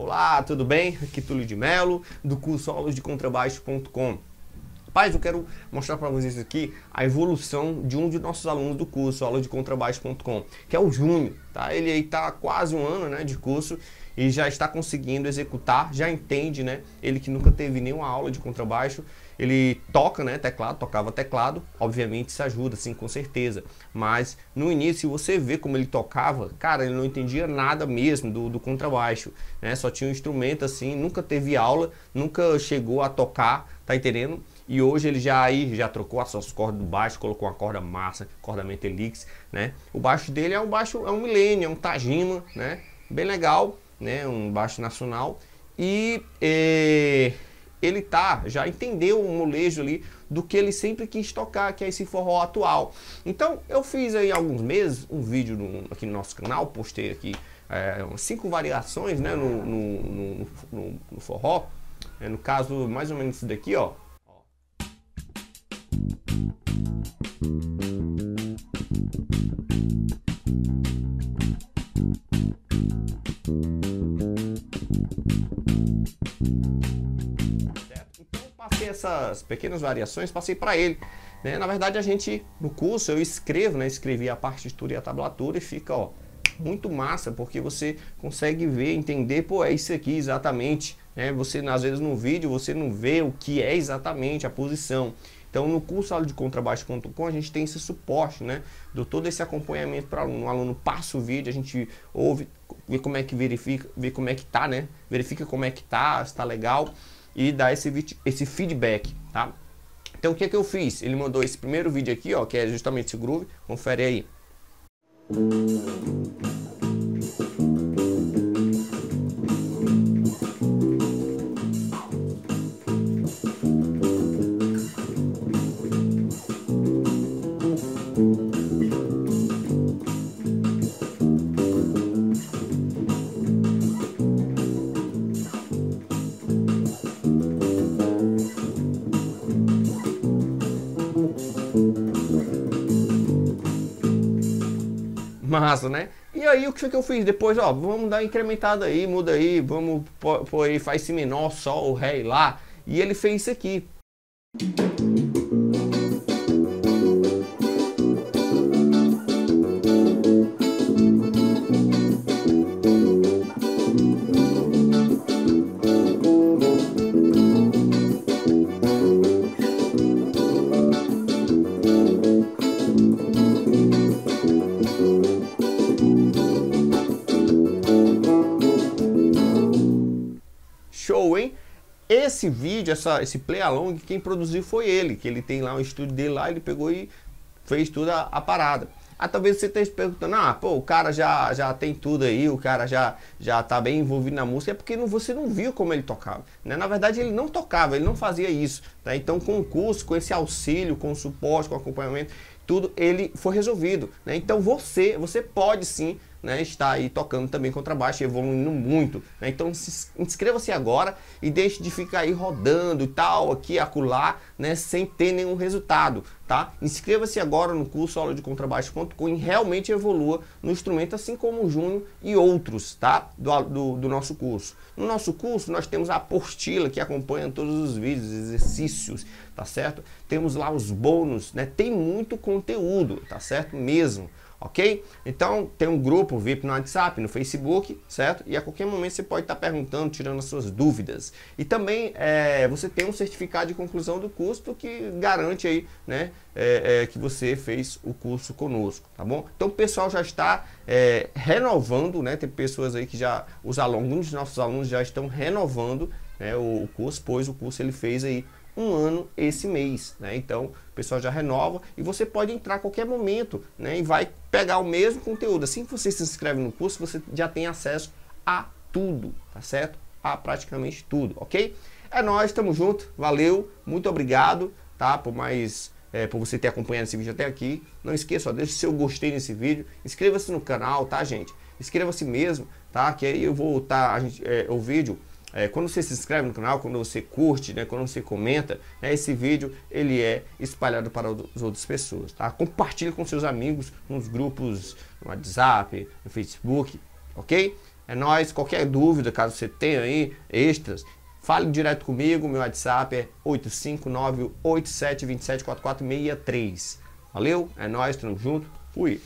Olá, tudo bem? Aqui é Túlio de Melo, do curso aulasdecontrabaixo.com. Paz, eu quero mostrar para vocês aqui a evolução de um de nossos alunos do curso aulasdecontrabaixo.com, que é o Júnior, tá? Ele aí tá quase um ano, né, de curso e já está conseguindo executar, já entende, né? Ele que nunca teve nenhuma aula de contrabaixo, ele toca, né, teclado, tocava teclado, obviamente isso ajuda, sim, com certeza. Mas no início você vê como ele tocava, cara, ele não entendia nada mesmo do, do contrabaixo, né? Só tinha um instrumento assim, nunca teve aula, nunca chegou a tocar, tá entendendo? E hoje ele já aí já trocou as suas cordas do baixo, colocou uma corda massa, corda Metelix, né? O baixo dele é um baixo, é um Millennium, é um Tajima, né? Bem legal, né? Um baixo nacional. E eh, ele tá, já entendeu o molejo ali do que ele sempre quis tocar, que é esse forró atual. Então eu fiz aí alguns meses um vídeo no, aqui no nosso canal, postei aqui é, cinco variações né, no, no, no, no forró. É, no caso, mais ou menos isso daqui, ó. passei essas pequenas variações, passei para ele. Né? Na verdade, a gente, no curso, eu escrevo, né? escrevi a partitura e a tablatura e fica ó, muito massa, porque você consegue ver, entender, pô, é isso aqui exatamente. Né? Você, às vezes, no vídeo, você não vê o que é exatamente a posição. Então, no curso aula de contrabaixo.com, a gente tem esse suporte, né? Do todo esse acompanhamento para o aluno. O aluno passa o vídeo, a gente ouve, vê como é que verifica, vê como é que tá, né? Verifica como é que tá, se tá legal e dar esse, esse feedback, tá? Então o que é que eu fiz? Ele mandou esse primeiro vídeo aqui, ó, que é justamente esse groove, confere aí. Massa, né? E aí o que foi que eu fiz? Depois, ó, vamos dar incrementada aí, muda aí, vamos pôr aí, faz si menor, sol, ré lá. E ele fez isso aqui. Esse vídeo, essa, esse play along, quem produziu foi ele, que ele tem lá um estúdio dele lá, ele pegou e fez tudo a, a parada. Ah, talvez você esteja perguntando, ah, pô, o cara já, já tem tudo aí, o cara já, já tá bem envolvido na música, é porque não, você não viu como ele tocava. Né? Na verdade, ele não tocava, ele não fazia isso. Tá? Então, com o curso, com esse auxílio, com o suporte, com o acompanhamento, tudo, ele foi resolvido. Né? Então, você, você pode sim né, está aí tocando também contrabaixo, evoluindo muito. Né? Então inscreva-se agora e deixe de ficar aí rodando e tal, aqui, acolá, né, sem ter nenhum resultado. Tá? Inscreva-se agora no curso aula de contrabaixo.com e realmente evolua no instrumento, assim como o Júnior e outros tá? Do, do, do, nosso curso. No nosso curso, nós temos a apostila que acompanha todos os vídeos, exercícios, tá certo? Temos lá os bônus, né? Tem muito conteúdo, tá certo? Mesmo ok? Então tem um grupo VIP no WhatsApp, no Facebook, certo? E a qualquer momento você pode estar perguntando, tirando as suas dúvidas. E também é, você tem um certificado de conclusão do curso que garante aí, né, é, é, que você fez o curso conosco, tá bom? Então o pessoal já está é, renovando, né? Tem pessoas aí que já, os alunos, alguns nossos alunos já estão renovando né, o, o curso, pois o curso ele fez aí um ano esse mês, né? Então o pessoal já renova e você pode entrar a qualquer momento, né? E vai pegar o mesmo conteúdo. Assim que você se inscreve no curso, você já tem acesso a tudo, tá certo? A praticamente tudo, ok? É nós, estamos junto, valeu, muito obrigado, tá? Por mais é, por você ter acompanhado esse vídeo até aqui. Não esqueça, ó, deixe seu gostei nesse vídeo, inscreva-se no canal, tá, gente? Inscreva-se mesmo, tá? Que aí eu vou estar tá, é, o vídeo é, quando você se inscreve no canal, quando você curte, né, quando você comenta, né, esse vídeo ele é espalhado para as outras pessoas. Tá? Compartilhe com seus amigos nos grupos, no WhatsApp, no Facebook, ok? É nóis. Qualquer dúvida, caso você tenha aí extras, fale direto comigo. Meu WhatsApp é 85987274463. Valeu? É nóis, tamo junto. Fui.